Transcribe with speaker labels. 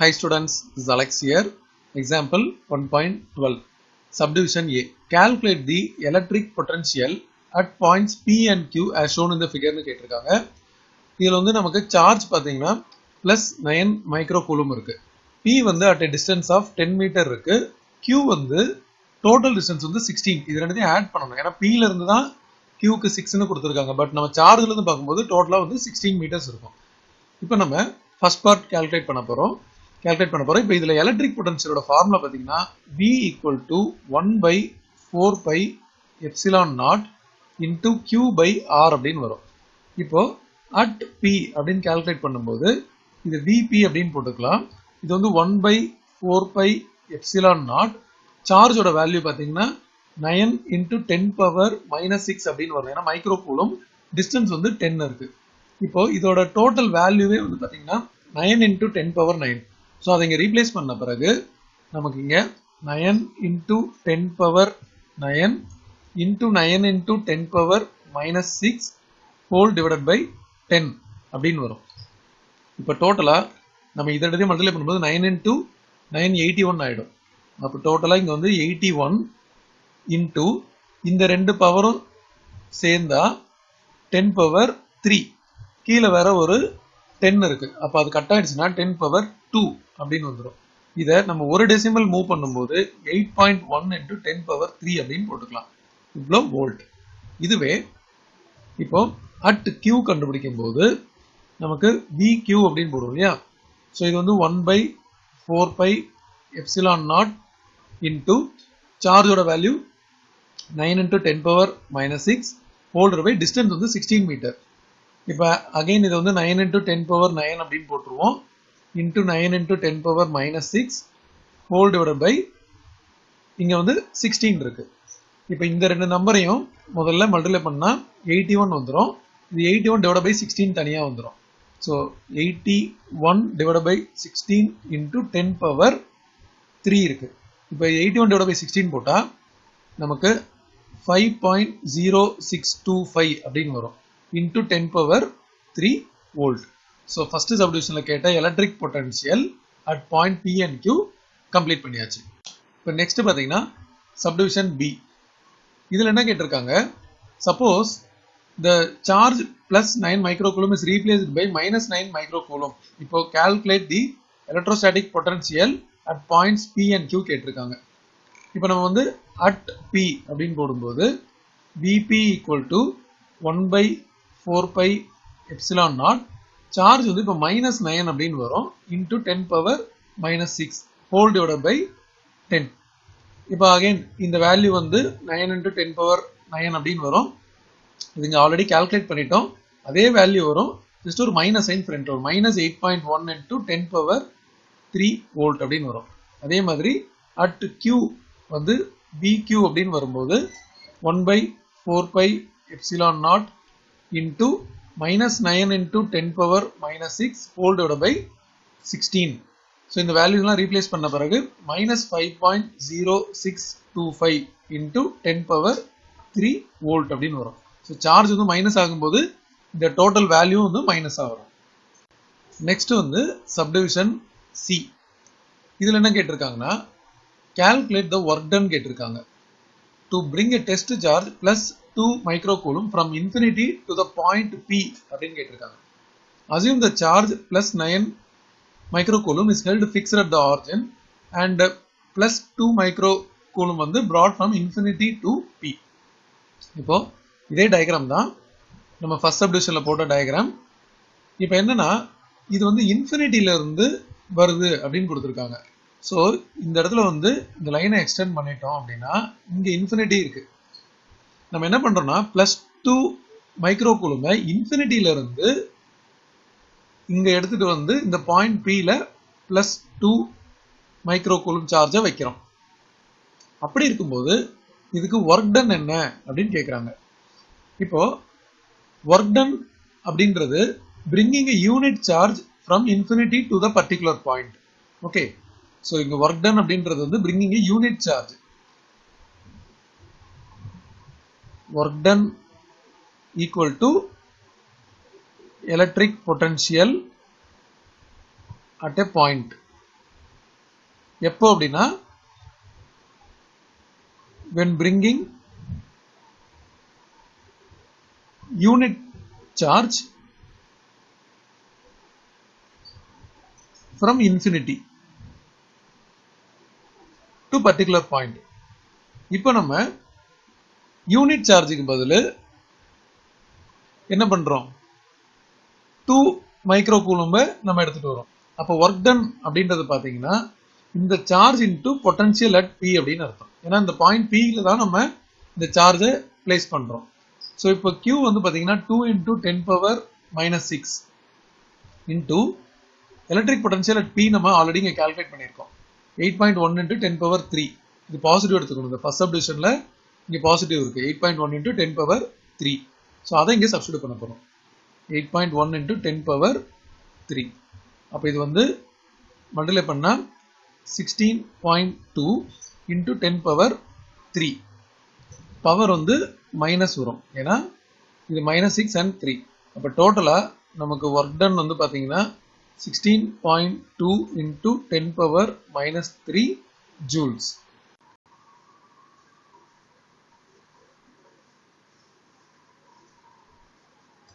Speaker 1: Hi students, this is Alex here. Example 1.12. Subdivision A. Calculate the electric potential at points P and Q as shown in the figure கேட்டிருக்காங்க. இதில் வந்து நமக்கு charge பார்த்தீங்கன்னா plus nine micro coulomb இருக்கு. P வந்து at a distance of ten metre இருக்கு. Q வந்து total distance வந்து சிக்ஸ்டீன் இது ரெண்டுத்தையும் ஆட் பண்ணணும். ஏன்னா P இருந்து தான் Qக்கு சிக்ஸ்னு கொடுத்துருக்காங்க. பட் நம்ம சார்ஜ்ல இருந்து பார்க்கும்போது டோட்டலாக வந்து சிக்ஸ்டீன் மீட்டர்ஸ் இருக்கும். இப்போ நம்ம ஃபர்ஸ்ட் பார்ட் கால்குலேட் பண்ண போகிறோம் கால்குலேட் பண்ண போகிறோம் இப்போ இதில் எலக்ட்ரிக் பொட்டன்சியலோட ஃபார்முலா பார்த்தீங்கன்னா V equal to one by four pi epsilon naught into Q by R அப்படின்னு வரும். இப்போ அட் பி அப்படின்னு கேல்குலேட் பண்ணும்போது இது விபி அப்படின்னு போட்டுக்கலாம். இது வந்து one by four pi epsilon naught சார்ஜோட value பார்த்தீங்கன்னா nine into ten power minus six அப்படின்னு வரும். ஏன்னா மைக்ரோ கூலும் டிஸ்டன்ஸ் வந்து டென் இருக்கு. இப்போ இதோட டோட்டல் வேல்யூவே வந்து பார்த்தீங்கன்னா nine into ten power nine so அதை இங்கே ரீப்ளேஸ் பண்ண பிறகு நமக்கு இங்கே nine into ten power nine into nine into ten power minus six whole divided by ten அப்படின்னு வரும். இப்போ டோட்டலாக நம்ம இதோடதே மல்டிப்ளை பண்ணும்போது nine into nine eighty one ஆகிடும் அப்போ டோட்டலாக இங்கே வந்து எயிட்டி ஒன் இன்டூ இந்த ரெண்டு பவரும் சேர்ந்தா டென் பவர் த்ரீ கீழே வேற ஒரு டென் இருக்கு. அப்போ அது கட் ஆயிடுச்சுன்னா டென் பவர் டூ அப்படின்னு வந்துடும் இதை நம்ம ஒரு டெசிமல் மூவ் பண்ணும்போது eight point one into ten power three அப்படின்னு போட்டுக்கலாம். இவ்வளோ வோல்ட் இதுவே இப்போ அட் கியூ கண்டுபிடிக்கும் போது நமக்கு வி கியூ அப்படின்னு போடுவோம் இல்லையா? ஸோ இது வந்து one by four pi epsilon naught into சார்ஜோட value nine into ten power minus six holder by distance வந்து சிக்ஸ்டீன் மீட்டர் இப்போ அகைன் இது வந்து nine into ten power nine அப்படின்னு போட்டுருவோம். Into nine into ten power minus six whole divide by இங்கே வந்து sixteen இருக்கு. இப்போ இந்த ரெண்டு நம்பரையும் முதல்ல மல்டிப்ளை பண்ணால் எயிட்டி ஒன் வந்துடும் இது eighty one divide by sixteen தனியாக வந்துடும் so eighty one divide by sixteen into ten power three இருக்கு. இப்போ eighty one divide by sixteen போட்டால் நமக்கு five point zero six two five அப்படின்னு வரும். Into ten power three volt so first சப்டிவிஷனில் கேட்ட electric potential at point P and Q complete பண்ணியாச்சு. இப்போ next பார்த்தீங்கன்னா சப்டிவிஷன் பி இதில் என்ன கேட்டிருக்காங்க? Suppose the charge plus nine micro coulomb is replaced by minus nine micro coulomb இப்போ calculate the electrostatic potential at points P and Q கேட்டிருக்காங்க. இப்போ நம்ம வந்து அட் பி அப்படின்னு போடும்போது P P equal to one by four pi epsilon naught charge வந்து இப்போ minus nine அப்படின்னு வரும். Into ten power minus six whole divide by ten இப்போ அகைன் இந்த வேல்யூ வந்து nine into ten power nine அப்படின்னு வரும். இது ஆல்ரெடி கால்குலேட் பண்ணிட்டோம். அதே வேல்யூ வரும். ஜஸ்ட் ஒரு மைனஸ் சைன் ஃப்ரண்ட் வரும் minus eight point one into ten power three volt அப்படின்னு வரும். அதே மாதிரி அட் கியூ வந்து பிக்யூ அப்படின்னு வரும்போது one by four pi epsilon naught into minus into into ten power minus six divided by sixteen so இந்த வேல்யூலாம் ரீப்ளேஸ் பண்ண பிறகு minus five point zero six two five into ten power three volt அப்படின்னு வரும். So charge வந்து minus ஆகும்போது இந்த total value வந்து மைனஸாக வரும். நெக்ஸ்ட் வந்து சப்டிவிஷன் சி இதில் என்ன கேட்டிருக்காங்கன்னா calculate the work done கேட்டிருக்காங்க. To bring a test charge two micro coulomb from infinity to the point P அப்படின்னு கேட்டிருக்காங்க. Assume the charge plus 9 microcoulomb is held fixed at the origin and plus 2 microcoulomb வந்து brought from infinity to P இப்போ இதே diagram தான் நம்ம first சப்டிவிஷனில் போட்ட diagram இப்போ என்னன்னா இது வந்து இன்ஃபினிட்டியில இருந்து வருது அப்படின்னு கொடுத்துருக்காங்க. ஸோ இந்த இடத்துல வந்து இந்த லைனை எக்ஸ்டெண்ட் பண்ணிட்டோம் அப்படின்னா இங்கே இன்ஃபினிட்டி இருக்குது நம்ம என்ன பண்றோம்னா பிளஸ் டூ மைக்ரோ கூலுமை இன்ஃபினிட்டியில இருந்து இங்க எடுத்துட்டு வந்து இந்த பாயிண்ட் பில பிளஸ் டூ மைக்ரோ குழும் சார்ஜை வைக்கிறோம். அப்படி இருக்கும்போது இதுக்கு ஒர்க் டன் என்ன அப்படின்னு கேட்குறாங்க இப்போ ஒர்க் டன் அப்படின்றது bringing unit charge from infinity to the particular point okay so இங்க ஒர்க் டன் அப்படின்றது வந்து bringing unit charge work done equal to electric potential at a point எப்போ அப்படின்னா when bringing unit charge from infinity to particular point இப்போ நம்ம unit சார்ஜுக்கு பதில் என்ன பண்றோம்? டூ மைக்ரோ கூலும்ப நம்ம எடுத்துட்டு வரோம் அப்போ ஒர்க் டன் அப்படின்றது பார்த்தீங்கன்னா இந்த charge into potential at P அப்படின்னு அர்த்தம். ஏன்னா இந்த பாயிண்ட் பியில் தான் நம்ம இந்த சார்ஜை பிளேஸ் பண்றோம். ஸோ இப்போ கியூ வந்து பார்த்தீங்கன்னா two into ten power minus six into electric potential at P நம்ம ஆல்ரெடி இங்கே கால்குலேட் பண்ணியிருக்கோம். Eight point one into ten power three இது பாசிட்டிவ் எடுத்துக்கணும். இந்த ஃபர்ஸ்ட் சப்டிவிஷனில் இங்கே பாசிட்டிவ் இருக்குது eight point one into ten power three so அதை இங்கே சப்ஸ்டியூட் பண்ண போகிறோம் eight point one into ten power three அப்போ இது வந்து மல்டிப்ளை பண்ணால் sixteen point two into ten power three power வந்து மைனஸ் வரும். ஏன்னா இது மைனஸ் சிக்ஸ் அண்ட் த்ரீ அப்போ டோட்டலாக நமக்கு ஒர்க் டன் வந்து பார்த்தீங்கன்னா sixteen point two into ten power minus three joules